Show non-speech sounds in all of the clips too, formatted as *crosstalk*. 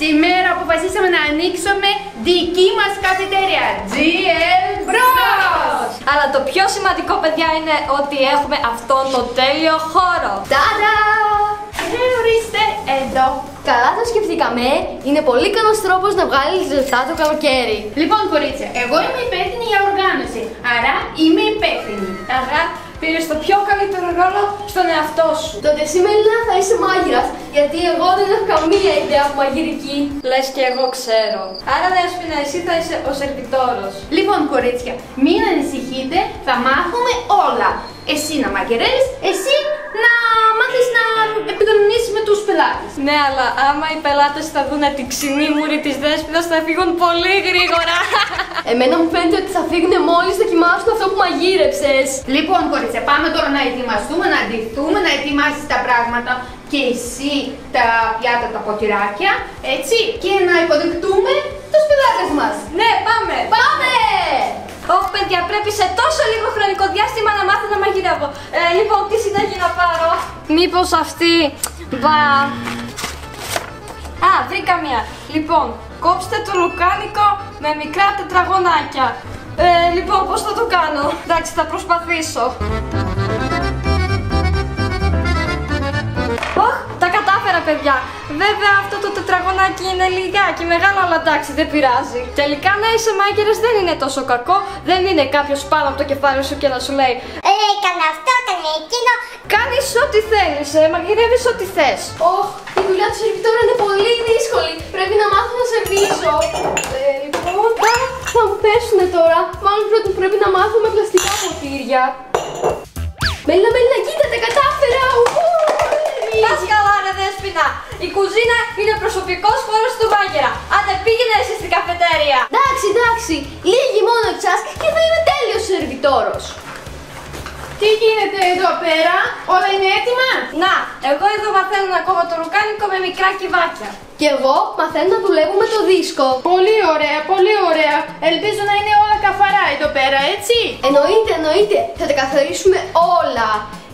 σήμερα αποφασίσαμε να ανοίξουμε δική μας καφετέρια GL Bros. Αλλά το πιο σημαντικό, παιδιά, είναι ότι έχουμε αυτόν τον τέλειο χώρο. Ταδά! Ε, ορίστε εδώ. Καλά το σκεφτήκαμε. Είναι πολύ καλός τρόπος να βγάλεις λεφτά το καλοκαίρι. Λοιπόν, κορίτσια, εγώ είμαι υπεύθυνη για οργάνωση. Άρα είμαι υπεύθυνη. Άρα πήρες το πιο καλύτερο ρόλο στον εαυτό σου. Τότε σήμερα θα είσαι μάγειρας, γιατί εγώ δεν έχω καμία ιδέα από μαγειρική. Λες και εγώ ξέρω. Άρα, Δέσποινα, εσύ θα είσαι ο σερβιτόρος. Λοιπόν, κορίτσια, μην ανησυχείτε, θα μάθουμε όλα. Εσύ να μαγειρεύεις, εσύ να μάθεις να επικοινωνήσεις με τους πελάτες. Ναι, αλλά άμα οι πελάτες θα δουν την ξινή μούρη της Δέσποινας θα φύγουν πολύ γρήγορα. Εμένα μου φαίνεται ότι θα φύγουν μόλις δοκιμάσουν αυτό που μαγείρεψες. Λοιπόν, κορίτσια, πάμε τώρα να ετοιμαστούμε, να ντυθούμε, να ετοιμάσεις τα πράγματα και εσύ τα πιάτα, τα ποτηράκια, έτσι, και να υποδεχτούμε τους πελάτες μας. ναι, πάμε. Πάμε! Ωχ, παιδιά, πρέπει σε τόσο λίγο χρονικό διάστημα να μάθω να μαγειρεύω. Ε, λοιπόν, τι συνταγή να πάρω; Μήπως αυτή. Μπα. Α, βρήκα μία. Λοιπόν, κόψτε το λουκάνικο με μικρά τετραγωνάκια. Ε, λοιπόν, πώς θα το κάνω; Εντάξει, θα προσπαθήσω. Παιδιά. Βέβαια, αυτό το τετραγωνάκι είναι λιγάκι μεγάλο, αλλά εντάξει, δεν πειράζει. Τελικά να είσαι μάγειρας δεν είναι τόσο κακό. Δεν είναι κάποιος πάνω από το κεφάλι σου και να σου λέει Ε, έκανε αυτό, έκανε εκείνο. Κάνεις ό,τι θέλεις, ε, μαγειρεύεις ό,τι θες. Ωχ, η δουλειά του σερβιτόρα είναι πολύ δύσκολη. Πρέπει να μάθω να σερβίσω. Ε, λοιπόν, α, θα μου πέσουνε τώρα. Μάλλον πρώτα πρέπει να μάθω με πλαστικά ποτήρια. Μέλα, μέλα, ρε δέσποινα. Η κουζίνα είναι προσωπικός χώρος του μάγειρα. Άντε πήγαινε εσύ στην καφετέρια. Εντάξει, εντάξει, λίγη μόνο εξάσκηση και θα είμαι τέλειος σερβιτόρος. Τι γίνεται εδώ πέρα, όλα είναι έτοιμα; Να, εγώ εδώ μαθαίνω να κόβω το λουκάνικο με μικρά κυβάκια. Και εγώ μαθαίνω να δουλεύω με το δίσκο. Πολύ ωραία, πολύ ωραία. Ελπίζω να είναι όλα καθαρά εδώ πέρα, έτσι; Εννοείται, εννοείται, θα τα καθαρίσουμε όλα.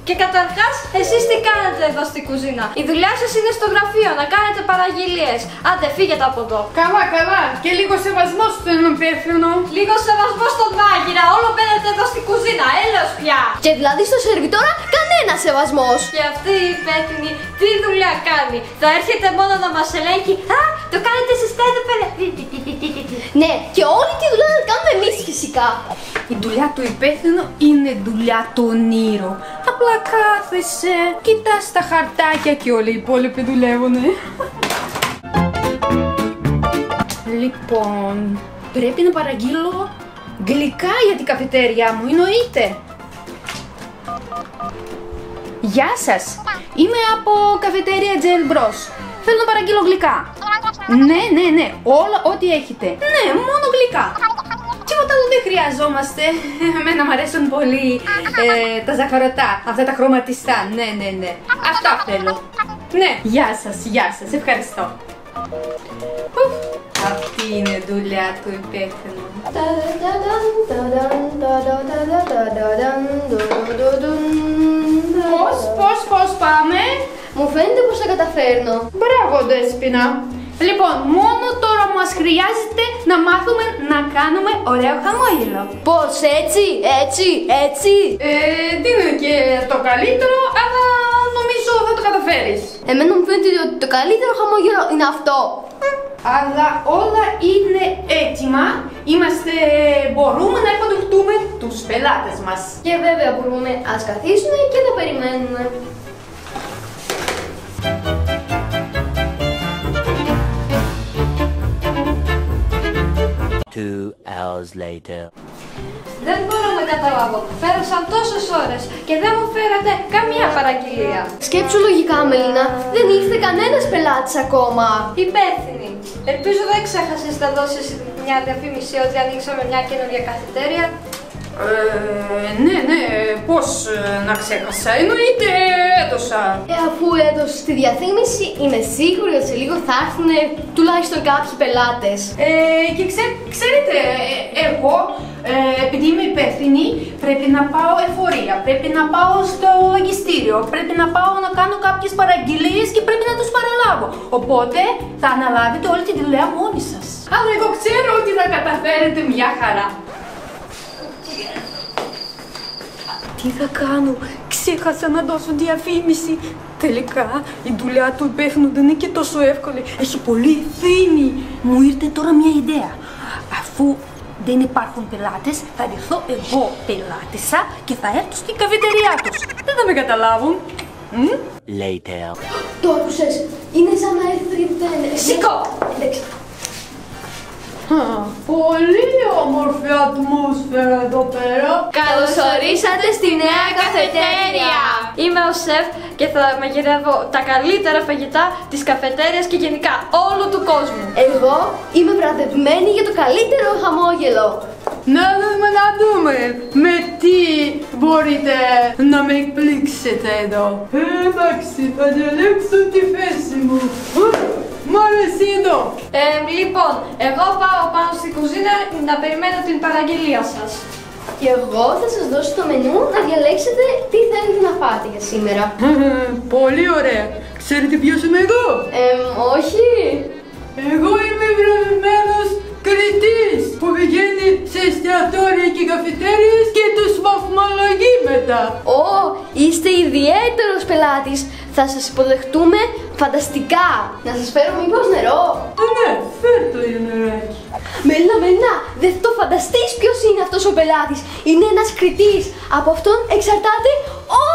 Και καταρχάς, εσείς τι κάνετε εδώ στην κουζίνα; Η δουλειά σας είναι στο γραφείο, να κάνετε παραγγελίες. Άντε, φύγετε από εδώ. Καλά, καλά. Και λίγο σεβασμό στον υπεύθυνο. Λίγο σεβασμό στον μάγειρα, όλο μπαίνετε εδώ στην κουζίνα, έλεος πια. Και δηλαδή στο σερβιτόρα κανένας σεβασμός. Και αυτή η υπεύθυνη τι δουλειά κάνει; Θα έρχεται μόνο να μας ελέγχει. Α, το κάνετε σωστά εδώ πέρα. Ναι, και όλη τη δουλειά να την κάνουμε εμείς φυσικά. Η δουλειά του υπεύθυνου είναι δουλειά του ονείρου. Απλά κάθεσαι, κοιτάς τα χαρτάκια και όλοι οι υπόλοιποι δουλεύουνε. λοιπόν, πρέπει να παραγγείλω γλυκά για την καφετέρια μου, εννοείται. Γεια σας, είμαι από καφετέρια Gel Bros. Θέλω να παραγγείλω γλυκά. Ναι, ναι, ναι, όλα ό,τι έχετε. Ναι, μόνο γλυκά. Τίποτα άλλο δεν χρειαζόμαστε. *laughs* Εμένα μου αρέσουν πολύ ε, τα ζαχαρωτά, αυτά τα χρωματιστά. Ναι, ναι, ναι. Αυτά θέλω. Ναι, γεια σας, γεια σας, ευχαριστώ. Ουφ, Αυτή είναι δουλειά του υπεύθυνου. Πώς, πώς, πώς πάμε; Μου φαίνεται πως θα καταφέρνω. Μπράβο, Δέσποινα. Λοιπόν, μόνο τώρα μας χρειάζεται να μάθουμε να κάνουμε ωραίο χαμόγελο. Πώς έτσι, έτσι, έτσι. Ε, δεν είναι και το καλύτερο, αλλά νομίζω θα το καταφέρεις. Εμένα μου φαίνεται ότι το καλύτερο χαμόγελο είναι αυτό. Αλλά όλα είναι έτοιμα. Είμαστε, μπορούμε να υποδεχτούμε τους πελάτες μας. Και βέβαια μπορούμε ας καθίσουμε και θα περιμένουμε. Two hours later. Δεν μπορώ να καταλάβω. Πέρασαν τόσες ώρες και δεν μου φέρατε καμία παραγγελία. Σκέψου λογικά, Μελίνα, δεν ήρθε κανένας πελάτης ακόμα. Υπεύθυνη. Ελπίζω δεν ξέχασες να δώσεις μια διαφήμιση ότι ανοίξαμε μια καινούργια καφετέρια. Ε, ναι, ναι, πώς ε, να ξέχασα, εννοείται έδωσα. Ε, αφού έδωσες τη διαφήμιση, είμαι σίγουρη ότι σε λίγο θα έρθουν τουλάχιστον κάποιοι πελάτες. Ε, και ξέ, ξέρετε, ε, εγώ Ε, επειδή είμαι υπεύθυνη, πρέπει να πάω εφορία, πρέπει να πάω στο λογιστήριο, πρέπει να πάω να κάνω κάποιες παραγγελίες και πρέπει να τους παραλάβω. Οπότε θα αναλάβετε όλη τη δουλειά μόνοι σας. Αλλά εγώ ξέρω ότι θα καταφέρετε μια χαρά. Τι θα κάνω, ξέχασα να δώσω διαφήμιση. Τελικά η δουλειά του υπεύθυνου δεν είναι και τόσο εύκολη. Έχει πολύ ευθύνη. Μου ήρθε τώρα μια ιδέα. Αφού δεν υπάρχουν πελάτες, θα ρηθώ εγώ πελάτησα και θα έρθω στην καφετεριά τους. Δεν θα με καταλάβουν. Μμ; Later. Το άκουσες. Είναι σαν να έρθει δεν. Σηκώ! Εντάξει. Α, Πολύ όμορφη ατμόσφαιρα εδώ πέρα. Καλώς ορίσατε στη νέα καφετέρια! Είμαι ο σεφ και θα μαγειρεύω τα καλύτερα φαγητά της καφετέριας και γενικά όλου του κόσμου. Εγώ είμαι βραβευμένη για το καλύτερο χαμόγελο. Να δούμε, να δούμε με τι μπορείτε να με εκπλήξετε εδώ. Ε, εντάξει, θα διαλέξω τη θέση μου. Ε, Μ' αρέσει εδώ. Ε, λοιπόν, εγώ πάω πάνω στην κουζίνα να περιμένω την παραγγελία σας. Και εγώ θα σας δώσω το μενού να διαλέξετε τι θέλετε να φάτε για σήμερα. Ε, Πολύ ωραία. Ξέρετε ποιος είμαι εγώ. Εμ, όχι. Εγώ είμαι βραβευμένος καφετέριες και τους βαθμολογεί μετά. Ω, είστε ιδιαίτερος πελάτης. Θα σας υποδεχτούμε φανταστικά. Να σας φέρω μήπως νερό. Ε, Ναι, φέρ το για νεράκι. Μελίνα, Μελίνα, δεν θα το φανταστείς ποιος είναι αυτός ο πελάτης. Είναι ένας κριτής. Από αυτόν εξαρτάται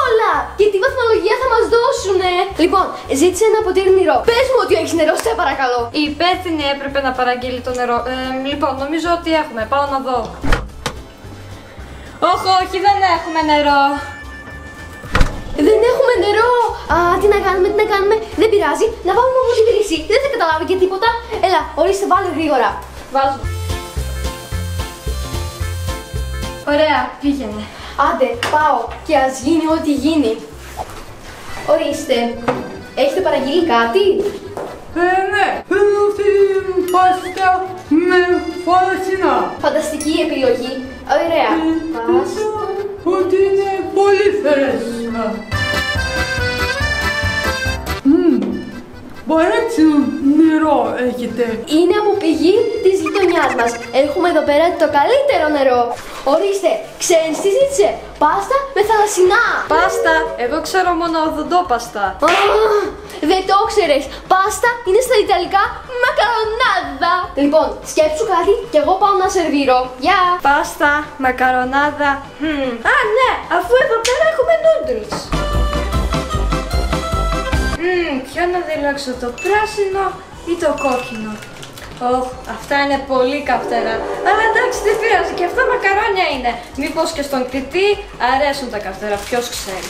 όλα. Και τι βαθμολογία θα μας δώσουνε. Λοιπόν, ζήτησε ένα ποτήρι νερό. Πες μου ότι έχεις νερό, σε παρακαλώ. Η υπεύθυνη έπρεπε να παραγγείλει το νερό. Ε, λοιπόν, νομίζω ότι έχουμε. Πάω να δω. Όχι, όχι, δεν έχουμε νερό. Δεν έχουμε νερό. Α, τι να κάνουμε, τι να κάνουμε. Δεν πειράζει. Να πάμε όμως τη βρύση. Δεν θα καταλάβει και τίποτα. Έλα, ορίστε, βάλε γρήγορα. Βάζω. Ωραία, πήγαινε. Άντε, πάω και ας γίνει ό,τι γίνει. Ορίστε. Έχετε παραγγείλει κάτι; Ε, ναι, θέλω την πάστα με φαλασσινά. Φανταστική επιλογή. Ωραία. Πάστα. Ότι είναι πολύ φρέσκα. Μμμ, παράξενο νερό έχετε. Είναι από πηγή της γειτονιάς μας. Έχουμε εδώ πέρα το καλύτερο νερό. Ορίστε, ξέρεις τι ζήτησε. Πάστα με θαλασσινά. Πάστα, εγώ ξέρω μόνο οδοντόπαστα. Α, δεν το ξέρεις. Πάστα είναι στα Ιταλικά μακαρονάδα. Λοιπόν, σκέψου κάτι και εγώ πάω να σερβίρω. Γεια. Πάστα, μακαρονάδα. Μμμ. Α, ναι, αφού εδώ πέρα έχουμε noodles. Μμμ, ποιο να διαλέξω, το πράσινο ή το κόκκινο; Ωχ, αυτά είναι πολύ καυτερά. Αλλά εντάξει, δεν πειράζει, και αυτά μακαρόνια είναι. Μήπως και στον κριτή αρέσουν τα καυτερά, ποιος ξέρει.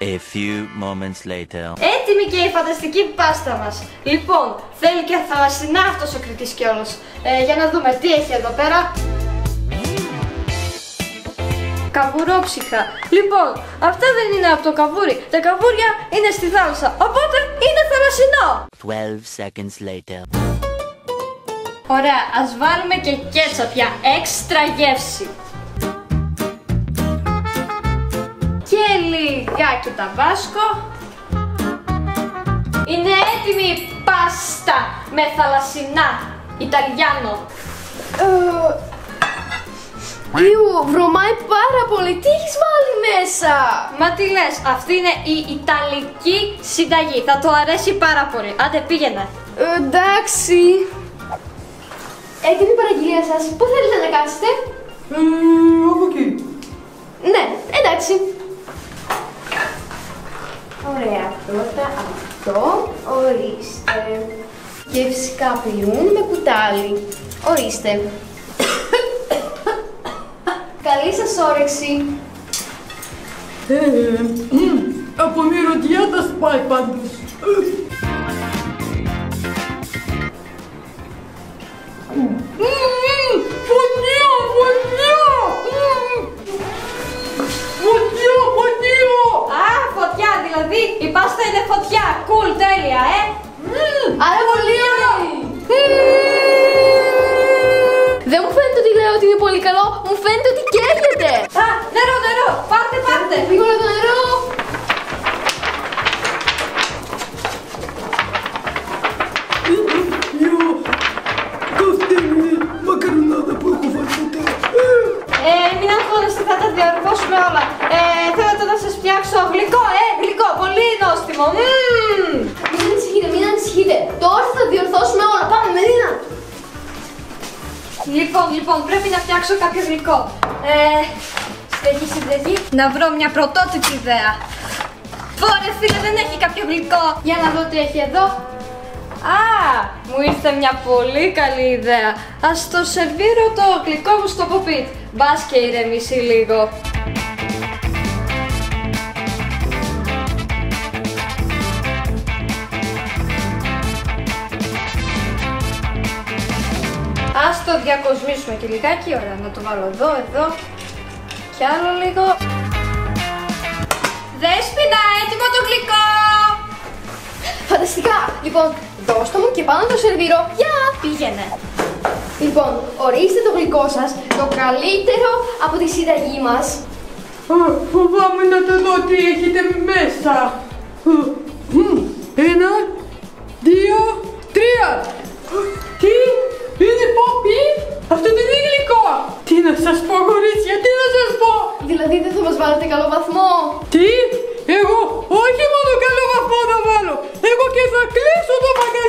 A few moments later. Έτοιμη και η φανταστική πάστα μας. Λοιπόν, θέλει και θαλασσινά αυτός ο κριτής κιόλας. Ε, για να δούμε τι έχει εδώ πέρα. Καβουρόψυχα. Λοιπόν, αυτά δεν είναι από το καβούρι. Τα καβούρια είναι στη θάλασσα. Οπότε είναι θαλασσινό. 12 seconds later. Ωραία, ας βάλουμε και κέτσαπ για έξτρα γεύση. Λιγάκι ταμπάσκο. Είναι έτοιμη η πάστα με θαλασσινά. Ιταλιάνο. Ε, Ιου, βρωμάει πάρα πολύ. Τι έχεις βάλει μέσα; Μα τι λες, αυτή είναι η Ιταλική συνταγή. Θα το αρέσει πάρα πολύ. Άντε πήγαινε. Ε, εντάξει. Έτοιμη η παραγγελία σας. Πού θέλετε να κάτσετε. Ε, από εκεί. Ναι, εντάξει. Ωραία, πρώτα αυτό. Ορίστε. Και φυσικά πυρούνι με κουτάλι. Ορίστε. Καλή σας όρεξη. Ε, μμ, από μυρωδιά θα σπάει πάντως. Η πάστα είναι φωτιά. Κουλ, τέλεια, ε. Άρα πολύ ωραία. Δεν μου φαίνεται ότι λέω ότι είναι πολύ πολύ καλό. Μου φαίνεται ότι καίγεται. Α, νερό, νερό. Πάρτε, πάρτε. Γρήγορα το νερό. Λοιπόν, λοιπόν, πρέπει να φτιάξω κάποιο γλυκό. Ε, στεγή, συνταγή. Να βρω μια πρωτότυπη ιδέα. Πόρε φίλε, δεν έχει κάποιο γλυκό. Για να δω τι έχει εδώ. Α, μου ήρθε μια πολύ καλή ιδέα. Ας το σερβίρω το γλυκό μου στο ποπίτ. Μπας και ηρεμήσει λίγο. Το διακοσμήσουμε και λιγάκι, ωραία, να το βάλω εδώ, εδώ και άλλο λίγο. Δέσποινα, έτοιμο το γλυκό! Φανταστικά. Λοιπόν, δώστε μου και πάνω το σερβίρω. Γεια. Πήγαινε. Λοιπόν, ορίστε το γλυκό σας. Το καλύτερο από τη συνταγή μας. Α, Φοβάμαι να το δω τι έχετε μέσα. Α, μμ, Ένα, δύο, τρία. Α, Τι, είναι ποπί. Αυτό δεν είναι γλυκό. Τι να σας πω κορίτσια, τι να σας πω; Δηλαδή δεν θα μας βάλετε καλό βαθμό. Τι, εγώ όχι μόνο καλό βαθμό θα βάλω. Εγώ και θα κλείσω το μαγαζί